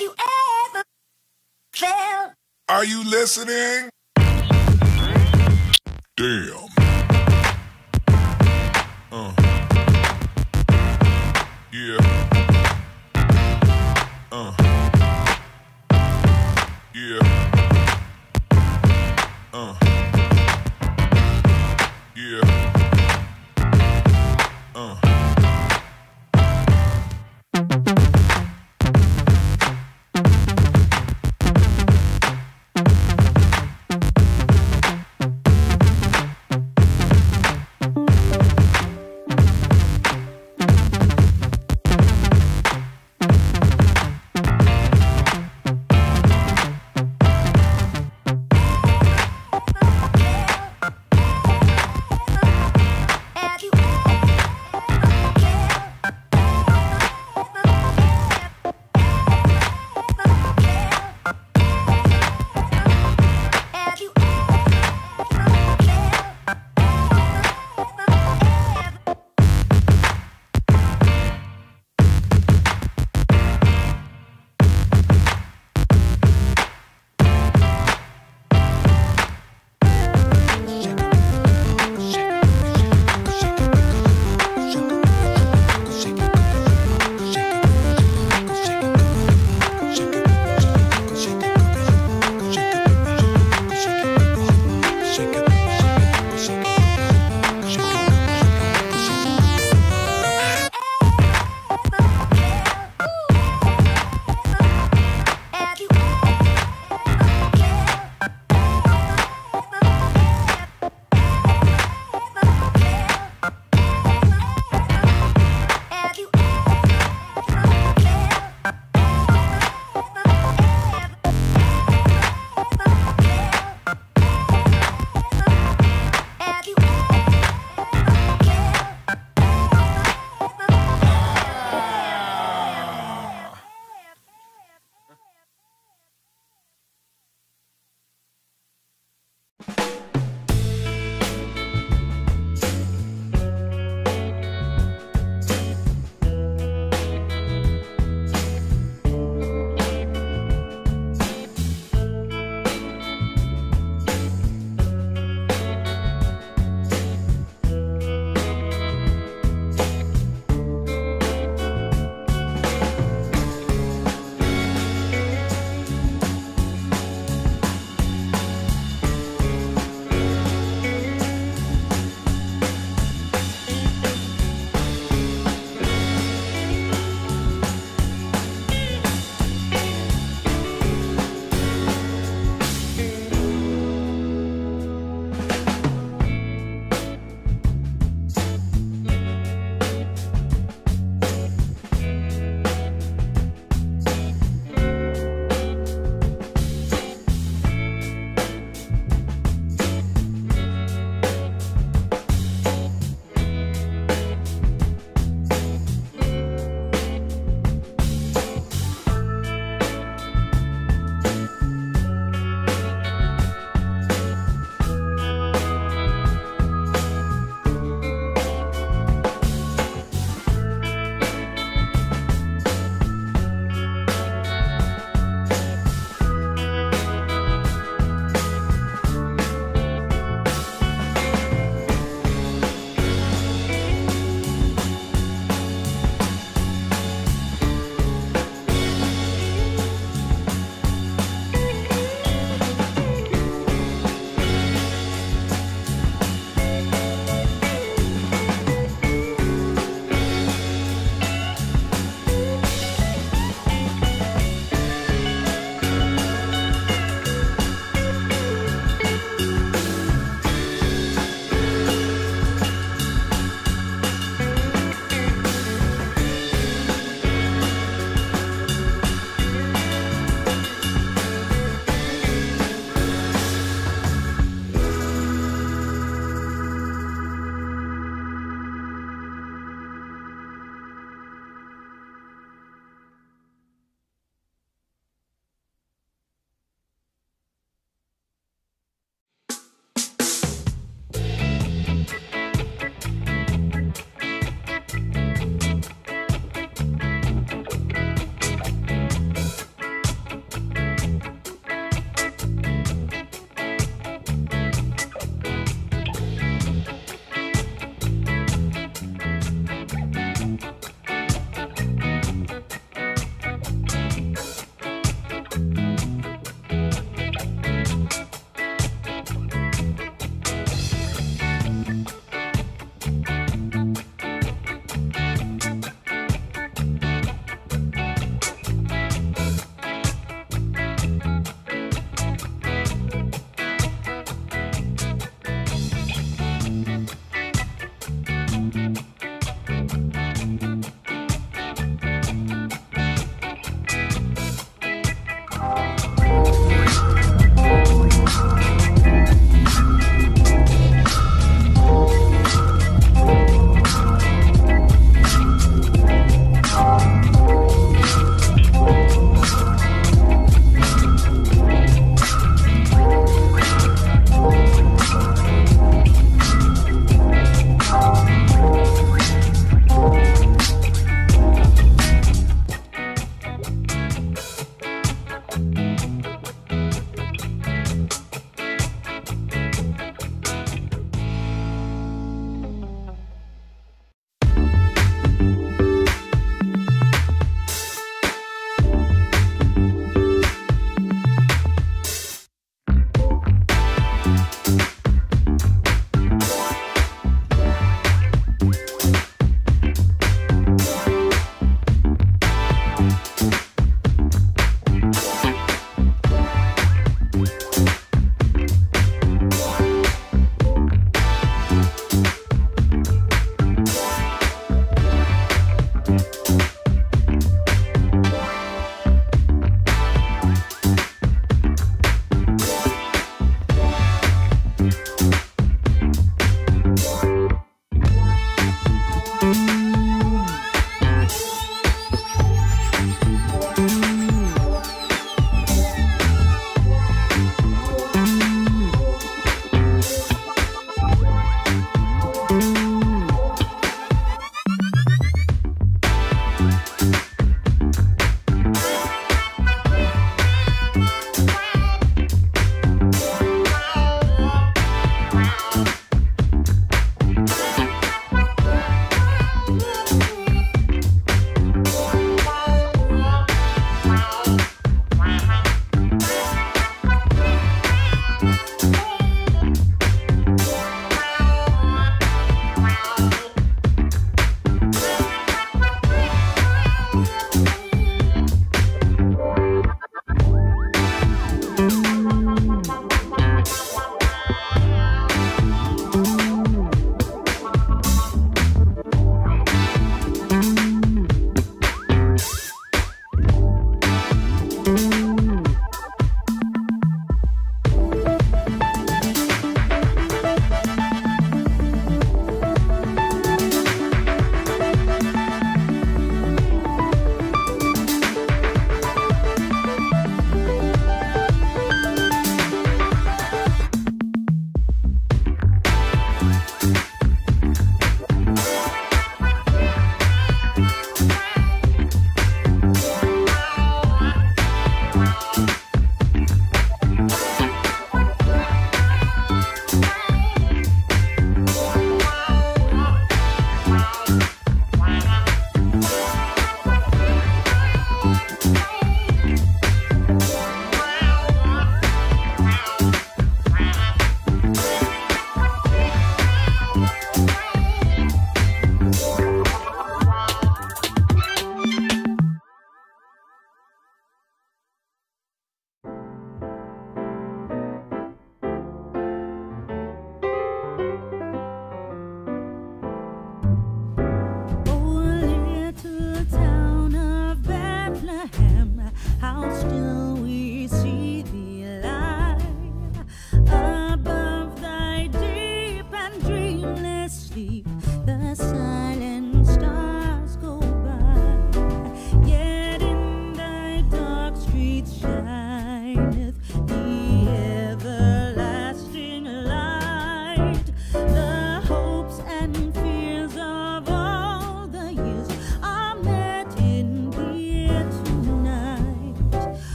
You ever felt? Are you listening? Damn. Uh.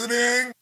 Listening?